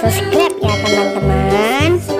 subscribe ya teman-teman.